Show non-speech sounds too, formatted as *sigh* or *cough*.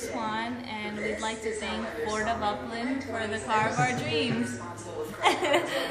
Swan, and we'd like to thank Ford of Upland for the car of our dreams. *laughs*